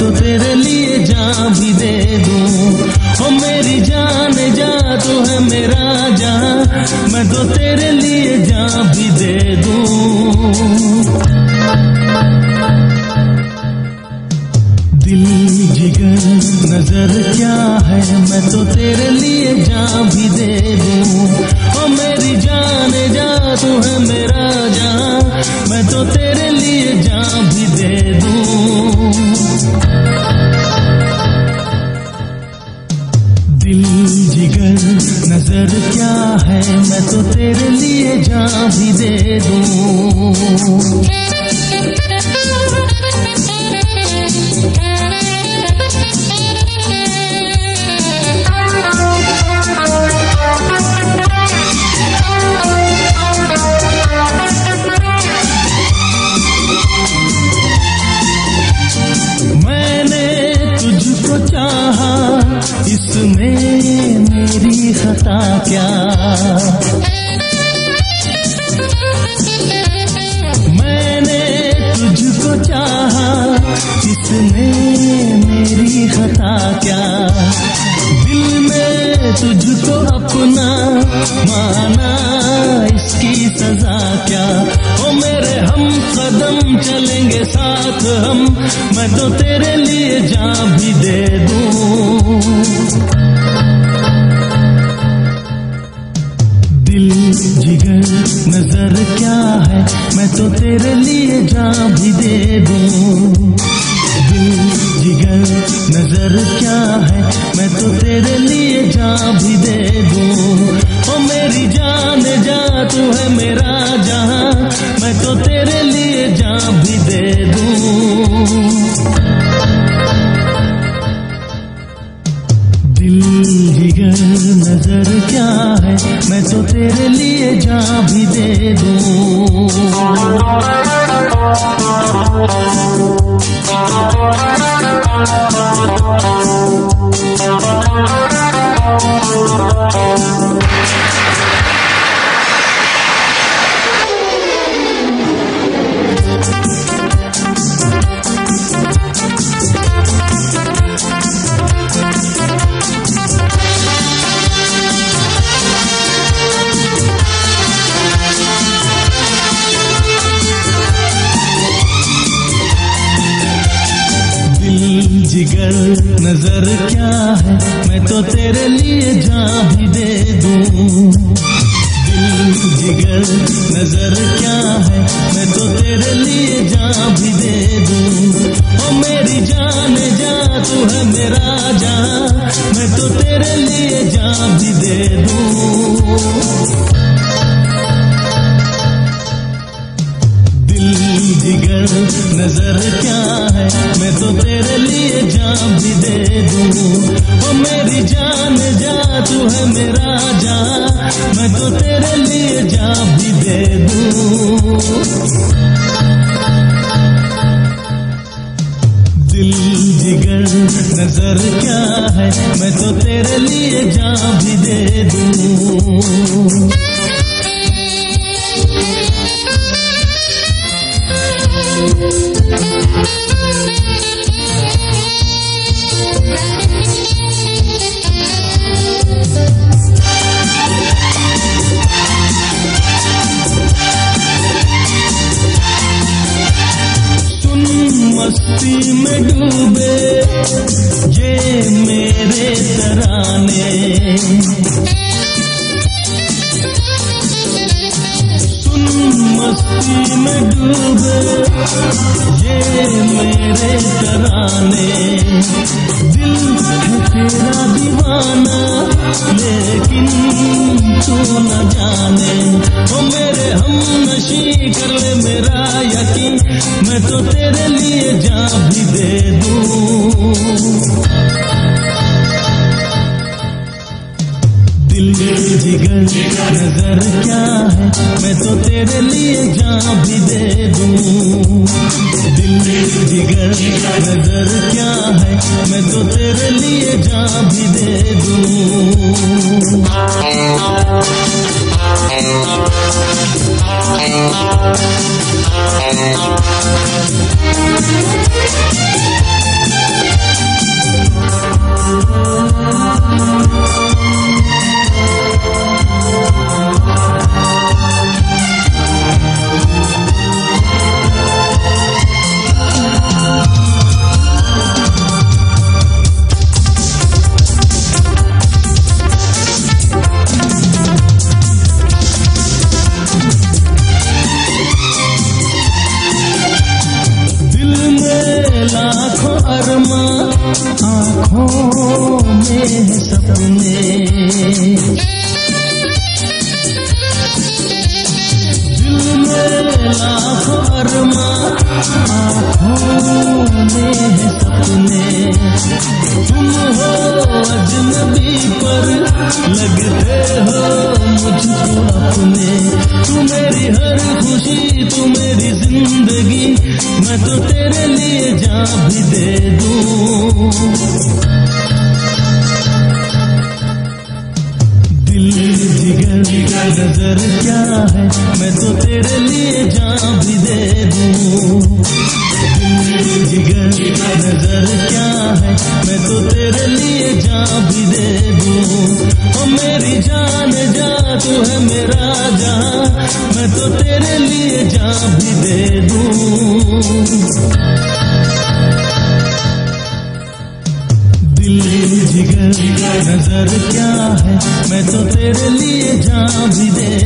तो तेरे लिए जान भी दे दूँ। ओ मेरी जान, जा तू है मेरा जान। मैं तो तेरे लिए जान भी दे दूँ। दिल जिगर नज़र क्या है? मैं तो तेरे लिए जान भी दे दूँ। ओ मेरी जान, जा तू है मेरा जान। मैं तो तेरे लिए जान भी दे दूँ। क्या है मैं तो तेरे लिए जान भी दे दूँ। माना इसकी सजा क्या? ओ मेरे हम कदम चलेंगे साथ हम। मैं तो तेरे लिए जान भी दे दूँ। दिल जिगर नज़र क्या है? मैं तो तेरे लिए जान भी दे दूँ। दिल जिगर नज़र क्या है? मैं तो तेरे लिए जा भी दे दूँ ओ मेरी जान, जा तू है मेरा जहाँ। मैं तो तेरे लिए जा भी दे दूँ दिल जिगर नज़र क्या है? मैं तो तेरे लिए जान भी दे दूँ नज़र क्या है? मैं तो तेरे लिए जान भी दे दूँ। जिगर नज़र क्या है? मैं तो तेरे लिए जान भी दे दूँ। ओ मेरी जान, जा तू है मेरा जान। मैं तो तेरे लिए जान भी दे दूँ। जिगर नज़र क्या है? मैं तो तेरे लिए जान भी दे दूँ। ओ मेरी जान जा, तू है मेरा जान मैं तो तेरे लिए जान भी दे दूँ। दिल जिगर नज़र क्या है? मैं तो तेरे लिए जान भी दे दूँ। में डूबे, ये मेरे तराने सुन मस्ती में डूबे, ये मेरे तराने दिल है तेरा दीवाना लेकिन तू न जाने। ओ मेरे हम नशी कर ले मेरा यकीन, मैं तो तेरे लिए जान भी दे दूँ। दिल जिगर, नज़र क्या है? मैं तो तेरे लिए जान भी दे दूँ। दिल जिगर, नज़र क्या है? मैं तो तेरे लिए जा भी दे दूँ। अरमा आँखों में सपने। आँखों में सपने। तुम हो अजनबी पर लगते हो मुझको अपने। तू मेरी हर खुशी, तू मेरी ज़िंदगी। मैं तो तेरे लिए जा भी दे दूँ दिल जिगर नज़र क्या है मैं तो तेरे लिए जा भी दे दूँ। दिल जिगर नज़र क्या है मैं तो तेरे लिए जा भी दे दूँ ओ मेरी जान जा तू है मेरा जहाँ मैं तो तेरे लिए जा भी दे दूँ। जिगर नज़र क्या है? मैं तो तेरे लिए जा भी दे दूँ